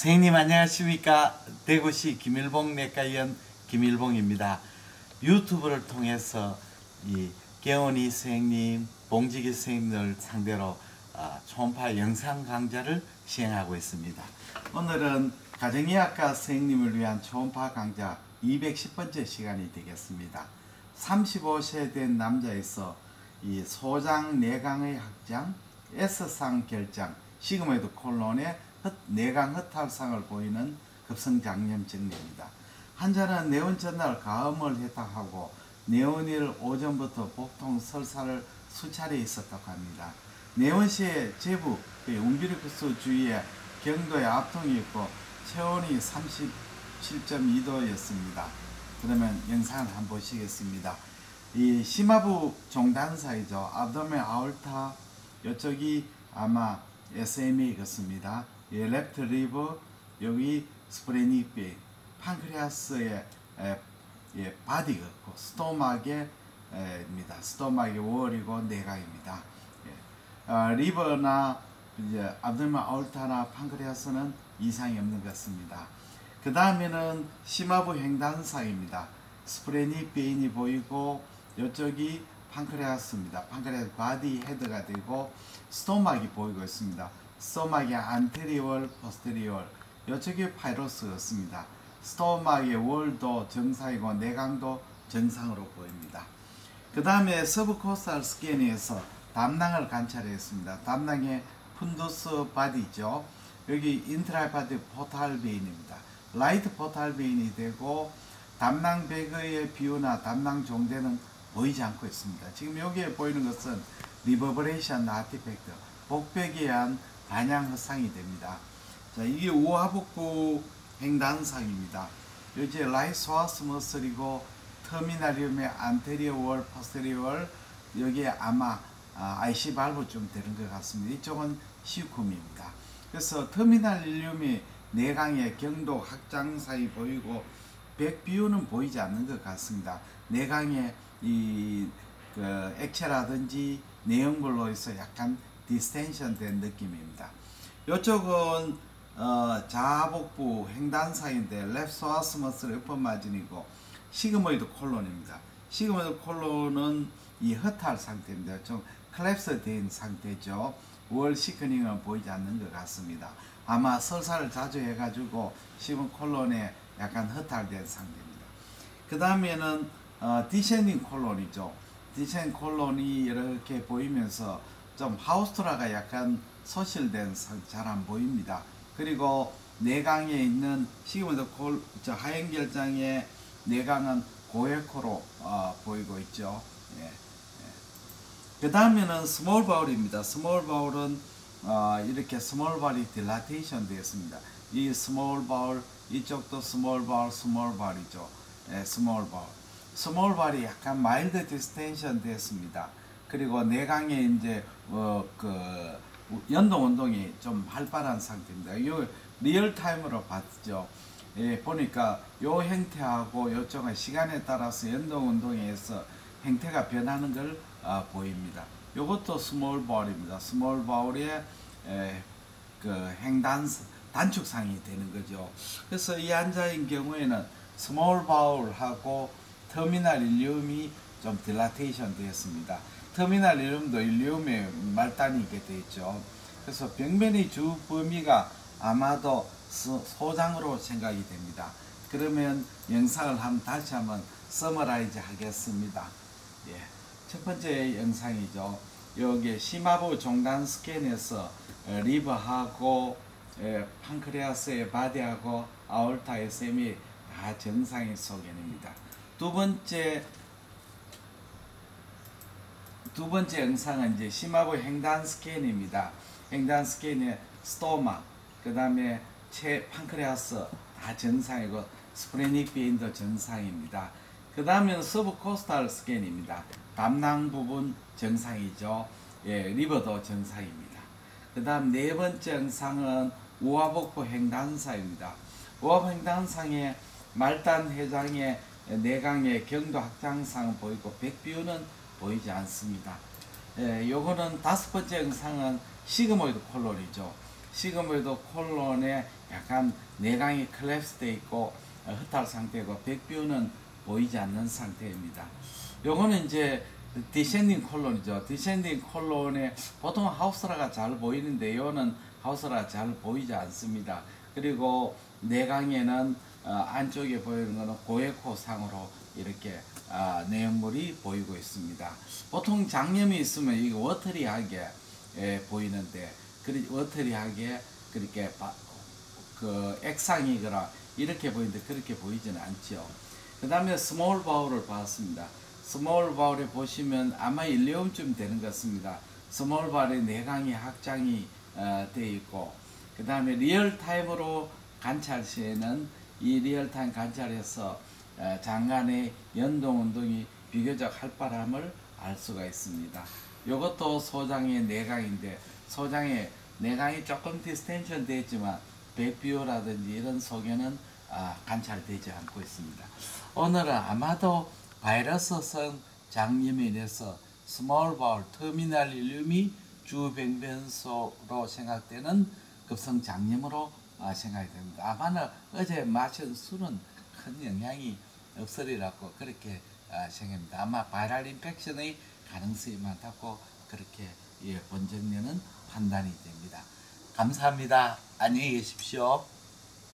선생님 안녕하십니까? 대구시 김일봉 내과의원 김일봉입니다. 유튜브를 통해서 이 개원이 선생님 봉지기 선생님을 상대로 어, 초음파 영상 강좌를 시행하고 있습니다. 오늘은 가정의학과 선생님을 위한 초음파 강좌 210번째 시간이 되겠습니다. 35세 된 남자에서 이 소장 내강의 확장 S상 결장 시그모이드 콜론의 헛- 내강 허탈상을 보이는 급성장염 증례입니다. 환자는 내원 전날 가음을 해탁하고 내원일 오전부터 복통 설사를 수차례 있었다고 합니다. 내원 시에 제부 그 웅비리쿠스 주위에 경도에 압통이 있고 체온이 37.2도였습니다. 그러면 영상을 한번 보시겠습니다. 이 심와부 종단상이죠. abdomen aorta 이쪽이 아마 SMA 같습니다. 예, left liver 여기 splenic vein pancreas의 에, 예, body 같고 stomach의 에, 입니다. stomach의 wall이고 내강입니다. 예. 어, liver나 이제 abdomen aorta나 pancreas는 이상이 없는 것 같습니다. 그 다음에는 심와부 횡단상입니다. splenic vein이 보이고 이쪽이 pancreas입니다. pancreas body head가 되고 stomach이 보이고 있습니다. stomach의 anterior wall, posterior wall 이쪽이 pylorus였습니다. stomach의 wall도 정상이고 내강도 정상으로 보입니다. 그 다음에 subcostal 스캔에서 담낭을 관찰했습니다. 담낭의 fundus body죠. 여기 intrahepatic portal vein입니다. right portal vein이 되고 담낭 벽의 비후나 담낭 종대는 보이지 않고 있습니다. 지금 여기에 보이는 것은 reverberation artifact, 복벽에 의한 반향 허상이 됩니다. 자, 이게 우하복부 횡단상입니다. 이제 라이소아스 머슬이고 터미나리움의 안테리어 월, 포스테리어 월 여기에 아마 아, IC valve 좀 되는 것 같습니다. 이쪽은 cecum입니다. 그래서 terminal ileum이 내강의 경도 확장상이 보이고 벽비후는 보이지 않는 것 같습니다. 내강의 이 그 액체라든지 내용물로 해서 약간 distension 된 느낌입니다. 이쪽은 어, 자복부 횡단사인데 랩소아스머스의 읍번마진이고 시그모이드 콜론입니다. 시그모이드 콜론은 이 허탈 상태입니다. 좀 collapse 된 상태죠. wall thickening은 보이지 않는 것 같습니다. 아마 설사를 자주 해가지고 sigmoid colon에 약간 허탈된 상태입니다. 그 다음에는 어, descending colon이죠. descending colon이 이렇게 보이면서 좀 haustra가 약간 소실된 잘 안 보입니다. 그리고 내강에 있는 저 하행결장의 내강은 고에코로 어, 보이고 있죠. 예, 예. 그 다음에는 small bowel입니다. small bowel은 어, 이렇게 small bowel이 dilatation 되었습니다. 이 small bowel 이쪽도 small bowel small bowel이죠. 예, small bowel. small bowel이 약간 mild distension 됐습니다. 그리고 내강에 이제 어 그 연동 운동이 좀 활발한 상태입니다. 이 real time으로 봤죠. 예, 보니까 요 형태하고 요쪽은 시간에 따라서 연동 운동에서 형태가 변하는 걸 아, 보입니다. 요것도 small bowel입니다. small bowel의 에, 그 횡단 단축상이 되는 거죠. 그래서 이 환자인 경우에는 small bowel하고 terminal ileum이 좀 dilatation 되었습니다. terminal ileum도 ileum의 말단이 있게 되어 있죠. 그래서 병변의 주 범위가 아마도 소- 소장으로 생각이 됩니다. 그러면 영상을 한번 다시 한번 summarize 하겠습니다. 예. 첫 번째 영상이죠. 여기 심와부 종단 스캔에서 어, liver하고 에, pancreas의 body하고 aorta의 SMA 다 정상의 소견입니다. 두 번째 두 번째 영상은 이제 심와부 횡단 스캔입니다. 횡단 스캔의 stomach, 그 다음에 체 pancreas 다 정상이고 splenic vein도 정상입니다. 그 다음에는 subcostal 스캔입니다. 담낭 부분 정상이죠. 예, liver도 정상입니다. 그 다음 네 번째 영상은 우하복부 횡단상입니다. 우하복부 횡단상의 말단 회장의 내강의 경도 확장상은 보이고 벽비후는 보이지 않습니다. 예, 요거는 다섯 번째 영상은 sigmoid colon이죠. 지금에도 colon에 약간 내강이 collapse돼 있고 어, 허탈 상태고 벽비후는 보이지 않는 상태입니다. 요거는 이제 descending colon이죠. descending colon에 보통 haustra가 잘 보이는데 요는 haustra가 잘 보이지 않습니다. 그리고 내강에는 어, 안쪽에 보이는 거는 고에코 상으로 이렇게 아, 내용물이 보이고 있습니다. 보통 장염이 있으면 이게 watery하게 예, 보이는데 그리 watery하게 그렇게 바- 그 액상이거나 이렇게 보이는데 그렇게 보이지는 않죠. 그 다음에 small bowel을 봤습니다. small bowel에 보시면 아마 ileum쯤 되는 것 같습니다. small bowel에 내강이 확장이 어, 되어 있고 그 다음에 real time으로 관찰 시에는 이 real time 관찰에서 어, 장관의 연동 운동이 비교적 활발함을 알 수가 있습니다. 이것도 소장의 내강인데 소장의 내강이 조금 distension 되지만 벽비후라든지 이런 소견은 아, 관찰되지 않고 있습니다. 오늘은 아마도 바이러스성 장염에 인해서 small bowel terminal ileum이 주병변소로 생각되는 급성 장염으로 아, 생각이 됩니다. 아마는 어제 마신 술은 큰 영향이 없으리라고 그렇게 아, 생각합니다. 아마 viral infection의 가능성이 많다고 그렇게 예, 본 증례는 판단이 됩니다. 감사합니다. 안녕히 계십시오.